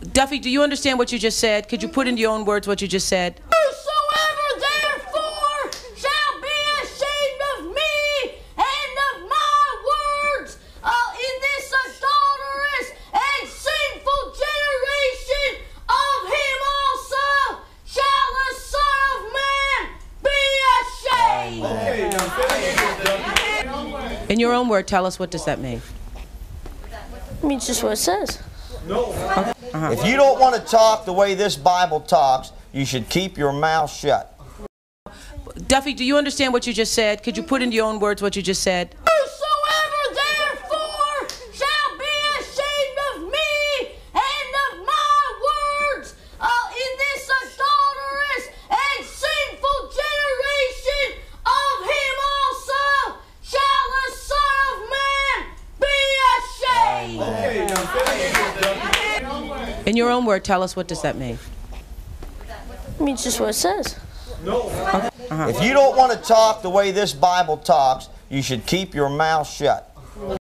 Duffy, do you understand what you just said? Could you put into your own words what you just said? Whosoever therefore shall be ashamed of me and of my words uh, in this adulterous and sinful generation, of him also shall the Son of Man be ashamed. In your own word, tell us what does that mean? It means just what it says. Uh-huh. If you don't want to talk the way this Bible talks, you should keep your mouth shut. Duffy, do you understand what you just said? Could you put into your own words what you just said? Whosoever therefore shall be ashamed of me and of my words uh, in this adulterous and sinful generation, of him also shall the Son of Man be ashamed. In your own word, tell us what does that mean? It means just what it says. Uh-huh. If you don't want to talk the way this Bible talks, you should keep your mouth shut.